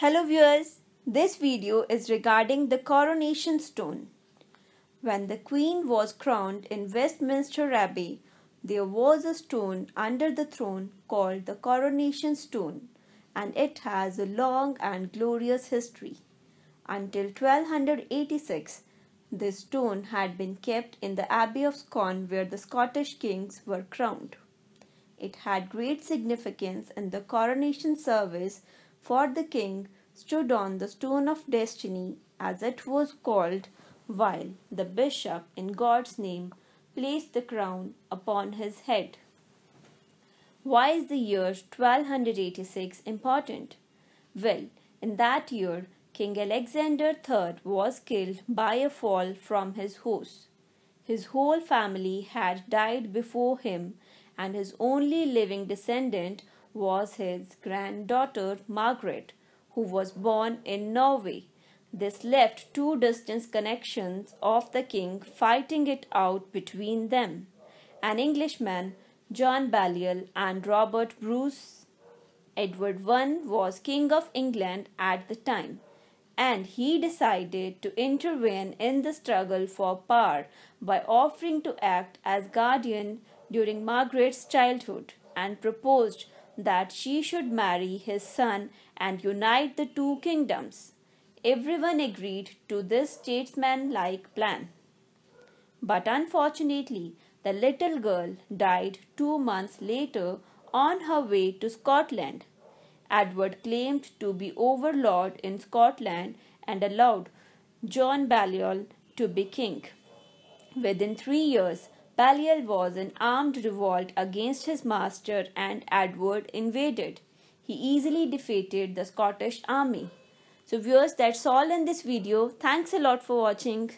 Hello viewers, this video is regarding the coronation stone. When the queen was crowned in Westminster Abbey, there was a stone under the throne called the coronation stone and it has a long and glorious history. Until 1286, this stone had been kept in the Abbey of Scone where the Scottish kings were crowned. It had great significance in the coronation service for the king stood on the stone of destiny, as it was called, while the bishop, in God's name, placed the crown upon his head. Why is the year 1286 important? Well, in that year, King Alexander III was killed by a fall from his horse. His whole family had died before him, and his only living descendant was his granddaughter Margaret, who was born in Norway. This left two distant connections of the king fighting it out between them an Englishman, John Balliol, and Robert Bruce. Edward I was King of England at the time, and he decided to intervene in the struggle for power by offering to act as guardian during Margaret's childhood and proposed that she should marry his son and unite the two kingdoms. Everyone agreed to this statesmanlike plan. But unfortunately, the little girl died two months later on her way to Scotland. Edward claimed to be overlord in Scotland and allowed John Balliol to be king. Within three years, Balliol was in armed revolt against his master and Edward invaded. He easily defeated the Scottish army. So viewers, that's all in this video. Thanks a lot for watching.